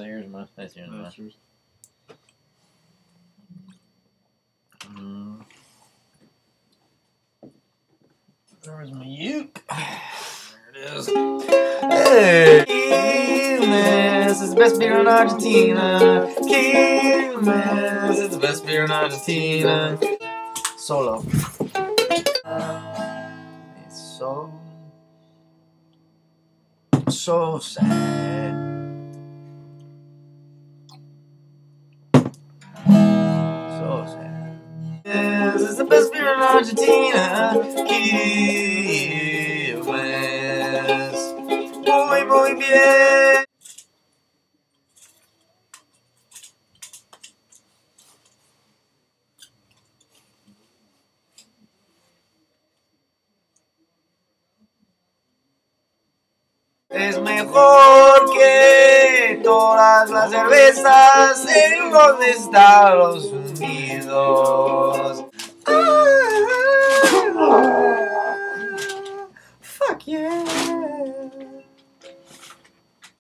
that yours or mine? That's yours. That's yours. Mm. Where my uke? There it is. Hey! Quilmes is the best beer in Argentina. Quilmes is the best beer in Argentina. Solo. It's so, so sad. Sad. Yes, it's the best beer in Argentina. Quilmes. Muy, muy bien. Es mejor que todas las cervezas en los Estados Unidos. Ah, fuck yeah.